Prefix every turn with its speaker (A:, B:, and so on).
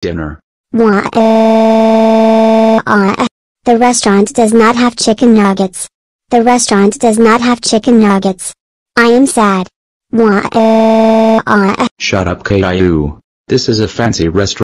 A: Dinner.
B: Uh, the restaurant does not have chicken nuggets. The restaurant does not have chicken nuggets. I am sad. Uh, uh,
A: Shut up Caillou. This is a fancy restaurant.